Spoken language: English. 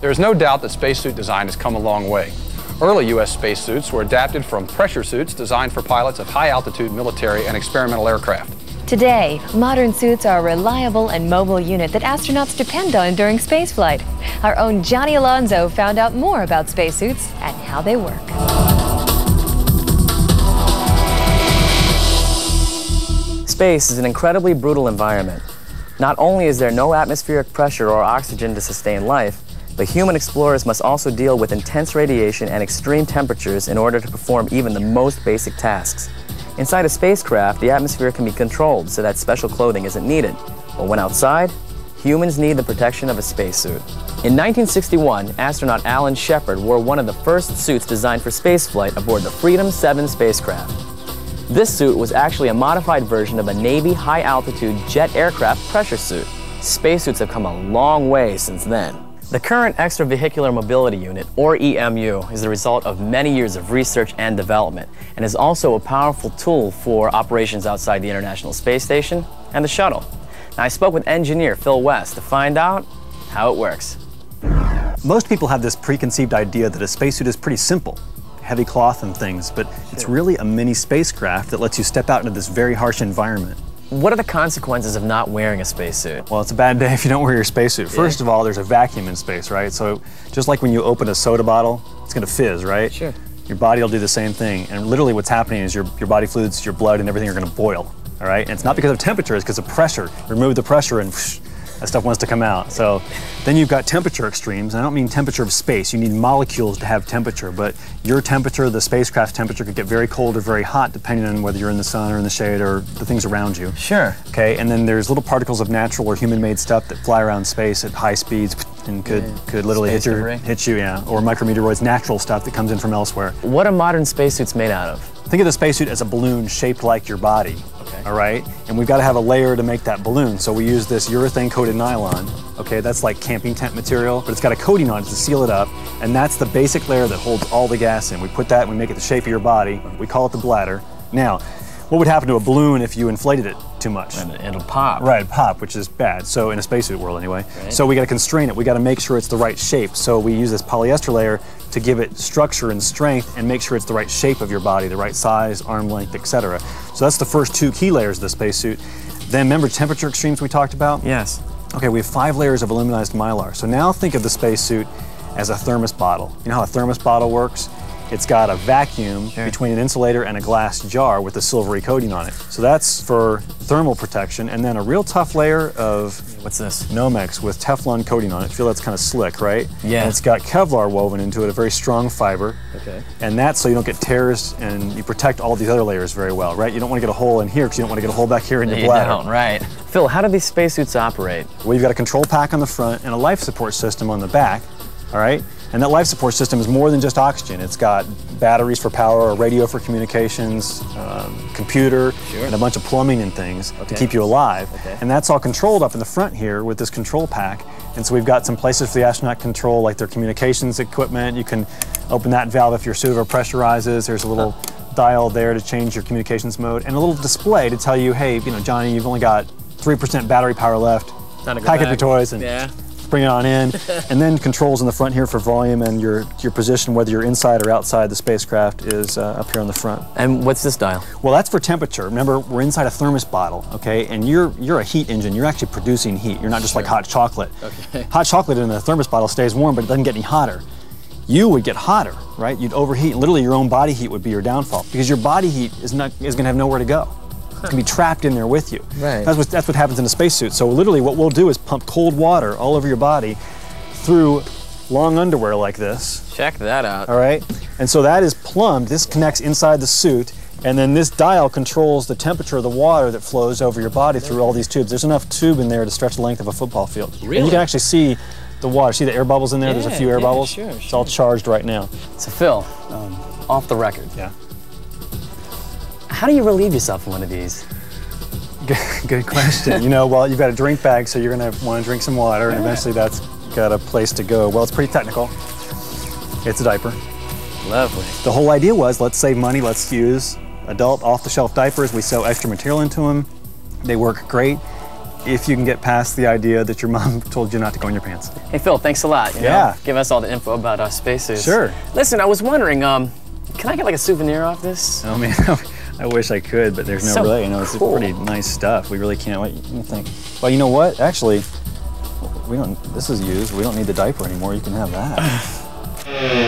There is no doubt that spacesuit design has come a long way. Early U.S. spacesuits were adapted from pressure suits designed for pilots of high-altitude military and experimental aircraft. Today, modern suits are a reliable and mobile unit that astronauts depend on during spaceflight. Our own Johnny Alonso found out more about spacesuits and how they work. Space is an incredibly brutal environment. Not only is there no atmospheric pressure or oxygen to sustain life, but human explorers must also deal with intense radiation and extreme temperatures in order to perform even the most basic tasks. Inside a spacecraft, the atmosphere can be controlled so that special clothing isn't needed. But when outside, humans need the protection of a spacesuit. In 1961, astronaut Alan Shepard wore one of the first suits designed for spaceflight aboard the Freedom 7 spacecraft. This suit was actually a modified version of a Navy high-altitude jet aircraft pressure suit. Spacesuits have come a long way since then. The current Extravehicular Mobility Unit, or EMU, is the result of many years of research and development, and is also a powerful tool for operations outside the International Space Station and the shuttle. Now, I spoke with engineer Phil West to find out how it works. Most people have this preconceived idea that a spacesuit is pretty simple heavy cloth and things, but it's really a mini spacecraft that lets you step out into this very harsh environment. What are the consequences of not wearing a spacesuit? Well, it's a bad day if you don't wear your spacesuit. First of all, there's a vacuum in space, right? So just like when you open a soda bottle, it's going to fizz, right? Sure. Your body will do the same thing. And literally what's happening is your, your body fluids, your blood, and everything are going to boil, all right? And it's not because of temperature, it's because of pressure. Remove the pressure and whoosh, that stuff wants to come out. So then you've got temperature extremes. I don't mean temperature of space. You need molecules to have temperature, but your temperature, the spacecraft temperature, could get very cold or very hot depending on whether you're in the sun or in the shade or the things around you. Sure. Okay, and then there's little particles of natural or human-made stuff that fly around space at high speeds and could Yeah. could literally hit your hit you, yeah, or micrometeoroids, natural stuff that comes in from elsewhere. What are modern spacesuits made out of? Think of the spacesuit as a balloon shaped like your body. Okay. All right, and we've got to have a layer to make that balloon. So we use this urethane-coated nylon. Okay, that's like camping tent material, but it's got a coating on it to seal it up, and that's the basic layer that holds all the gas in. We put that, and we make it the shape of your body. We call it the bladder. Now, what would happen to a balloon if you inflated it too much? And it'll pop. Right, pop, which is bad. So in a spacesuit world, anyway. Right. So we got to constrain it. We got to make sure it's the right shape. So we use this polyester layer to give it structure and strength, and make sure it's the right shape of your body, the right size, arm length, etc. So that's the first two key layers of the spacesuit. Then remember temperature extremes we talked about? Yes. Okay, we have five layers of aluminized mylar. So now think of the spacesuit as a thermos bottle. You know how a thermos bottle works? It's got a vacuum Sure. between an insulator and a glass jar with a silvery coating on it. So that's for thermal protection, and then a real tough layer of What's this? Nomex with Teflon coating on it. Feel that's kind of slick, right? Yeah. And it's got Kevlar woven into it, a very strong fiber. Okay. And that's so you don't get tears and you protect all these other layers very well, right? You don't want to get a hole in here because you don't want to get a hole back here in your You bladder. don't, right. Phil, how do these spacesuits operate? Well, you've got a control pack on the front and a life support system on the back, all right? And that life support system is more than just oxygen. It's got batteries for power, a radio for communications, um, computer, Sure. and a bunch of plumbing and things Okay. to keep you alive. Okay. And that's all controlled up in the front here with this control pack. And so we've got some places for the astronaut control, like their communications equipment. You can open that valve if your suit overpressurizes. There's a little dial there to change your communications mode, and a little display to tell you, hey, you know, Johnny, you've only got 3% battery power left. Time to go Pack up your toys and Yeah. Bring it on in. and then controls in the front here for volume and your, your position, whether you're inside or outside the spacecraft, is uh, up here on the front. And what's this dial? Well, that's for temperature. Remember, we're inside a thermos bottle, okay? And you're you're a heat engine. You're actually producing heat. You're not just like hot chocolate. Okay. Hot chocolate in a thermos bottle stays warm, but it doesn't get any hotter. You would get hotter, right? You'd overheat. Literally, your own body heat would be your downfall because your body heat is not is going to have nowhere to go. Going be trapped in there with you. Right. That's what that's what happens in a spacesuit. So literally, what we'll do is pump cold water all over your body through long underwear like this. Check that out. All right. And so that is plumbed. This connects inside the suit. And then this dial controls the temperature of the water that flows over your body through all these tubes. There's enough tube in there to stretch the length of a football field. And Really? you can actually see the water. See the air bubbles in there? There's a few air yeah, bubbles. sure, It's all charged right now. So Phil, um, off the record, Yeah. How do you relieve yourself in one of these? Good, good question. you know, well, you've got a drink bag, so you're going to want to drink some water, and eventually that's got a place to go. Well, it's pretty technical. It's a diaper. Lovely. The whole idea was let's save money, let's use adult off the shelf diapers. We sew extra material into them. They work great. if you can get past the idea that your mom told you not to go in your pants. Hey Phil, thanks a lot. you know, Yeah. giving us all the info about our spaces. Sure. Listen, I was wondering, um, can I get like a souvenir off this? Oh man, I wish I could, but there's no So way. You know, it's cool. pretty nice stuff. We really can't. Wait, You think. Well, you know what? Actually, we don't. This is used. We don't need the diaper anymore. You can have that.